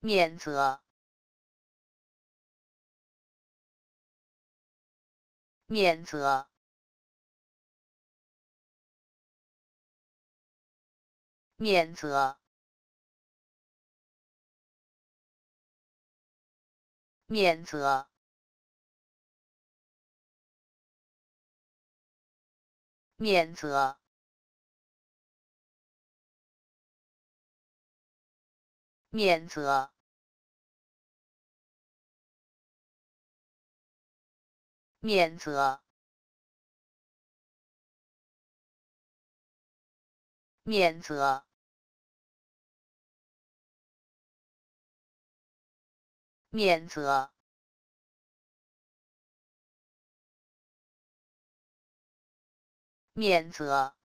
免责，免责，免责，免责，免责。免责，免责，免责，免责，免责。